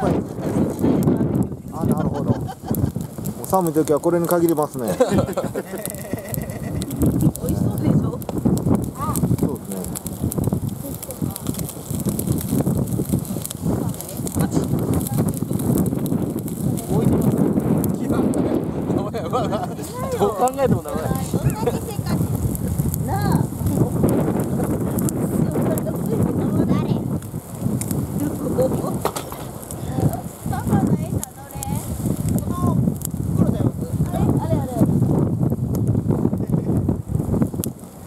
ぱりあなるほど。もう寒い時はこれに限りますね。う考えてもダメだ